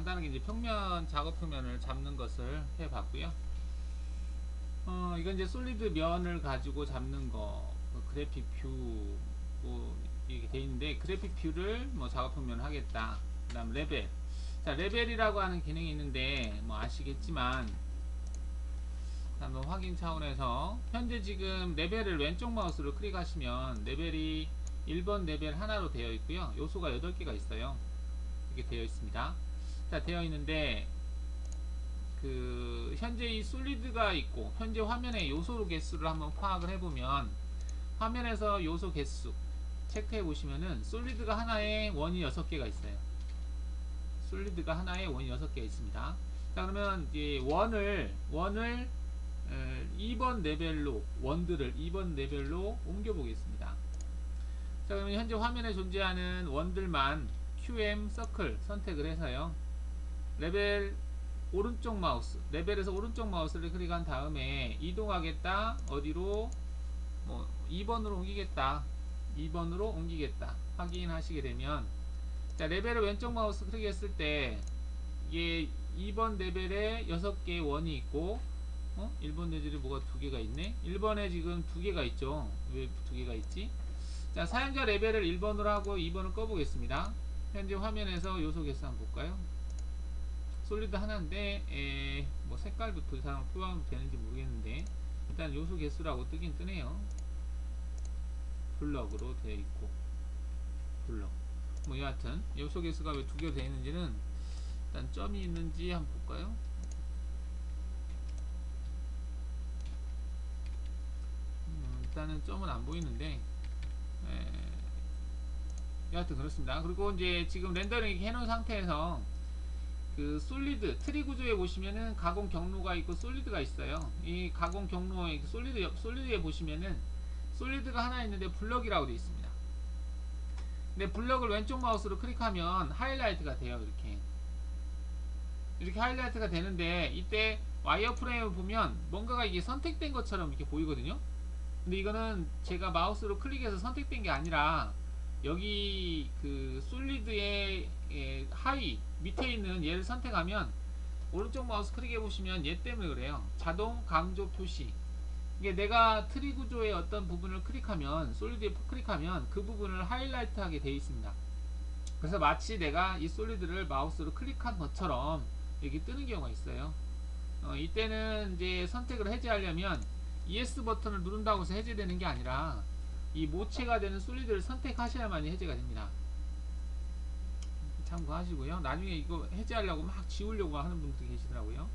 간단하게 이제 평면 작업 평면을 잡는 것을 해봤고요. 어, 이건 이제 solid 면을 가지고 잡는 거, 그 그래픽 view, 뭐, 이렇게 돼 있는데, 그래픽 view를 뭐 작업 평면을 하겠다. 그 다음 레벨. 자, 레벨이라고 하는 기능이 있는데, 뭐 아시겠지만, 한번 확인 차원에서, 현재 지금 레벨을 왼쪽 마우스로 클릭하시면, 레벨이 1번 레벨 하나로 되어 있고요. 요소가 8개가 있어요. 이렇게 되어 있습니다. 자, 되어 있는데, 그 현재 이 솔리드가 있고 현재 화면의 요소 개수를 한번 파악을 해보면 화면에서 요소 개수 체크해 보시면은 솔리드가 하나에 원이 6개가 있어요. 솔리드가 하나에 원이 6개가 있습니다. 자 그러면 이제 원을 원을 에, 2번 레벨로 원들을 2번 레벨로 옮겨 보겠습니다. 자 그러면 현재 화면에 존재하는 원들만 QM circle 선택을 해서요 레벨 오른쪽 마우스 레벨에서 오른쪽 마우스를 클릭한 다음에 이동하겠다. 어디로? 뭐 2번으로 옮기겠다. 2번으로 옮기겠다. 확인하시게 되면 자 레벨을 왼쪽 마우스 클릭했을 때 이게 2번 레벨에 6개의 원이 있고 어? 1번 레벨에 뭐가 두 개가 있네? 1번에 지금 두 개가 있죠. 왜 두 개가 있지? 자 사용자 레벨을 1번으로 하고 2번을 꺼보겠습니다. 현재 화면에서 요소 개수 한번 볼까요 솔리드 하나인데 에, 뭐 색깔도 그 이상 표현하면 되는지 모르겠는데 일단 요소 개수라고 뜨긴 뜨네요. 블럭으로 되어 있고 블럭. 뭐 여하튼 요소 개수가 왜 두 개로 되어 있는지는 일단 점이 있는지 한번 볼까요? 음, 일단은 점은 안 보이는데 에, 여하튼 그렇습니다. 그리고 이제 지금 렌더링 해놓은 상태에서 그 solid tree 구조에 보시면은 가공 경로가 있고 solid가 있어요. 이 가공 경로에 solid solid에 보시면은 solid가 하나 있는데 블럭이라고 되어 있습니다. 근데 블럭을 왼쪽 마우스로 클릭하면 하이라이트가 돼요. 이렇게 이렇게 하이라이트가 되는데 이때 wireframe을 보면 뭔가가 이게 선택된 것처럼 이렇게 보이거든요. 근데 이거는 제가 마우스로 클릭해서 선택된 게 아니라 여기 그 solid의 예, 하위 밑에 있는 얘를 선택하면 오른쪽 마우스 클릭해 보시면 얘 때문에 그래요. 자동 강조 표시. 이게 내가 트리 구조의 어떤 부분을 클릭하면 solid에 클릭하면 그 부분을 하이라이트 하게 되어 있습니다. 그래서 마치 내가 이 solid를 마우스로 클릭한 것처럼 여기 뜨는 경우가 있어요. 어, 이때는 이제 선택을 해제하려면 ES 버튼을 누른다고 해서 해제되는 게 아니라 이 모체가 되는 솔리드를 선택하셔야만이 해제가 됩니다. 참고하시고요. 나중에 이거 해제하려고 막 지우려고 하는 분들 계시더라고요.